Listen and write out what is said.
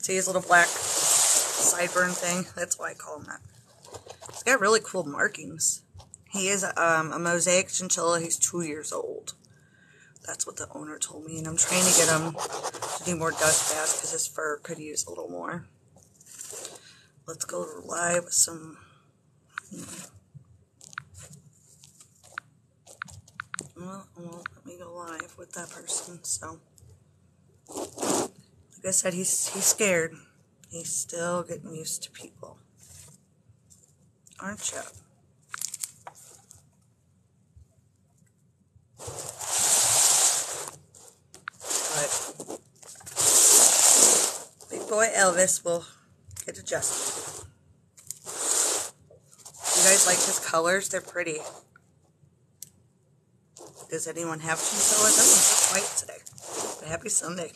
See his little black sideburn thing? That's why I call him that. He's got really cool markings. He is um, a mosaic chinchilla. He's two years old. That's what the owner told me, and I'm trying to get him to do more dust baths because his fur could use a little more. Let's go live with some... Well, well, let me go live with that person, so... Like I said, he's, he's scared. He's still getting used to people. Aren't you? But big boy Elvis will get adjusted. You guys like his colors? They're pretty. Does anyone have chinchillas? I'm white today. But happy Sunday.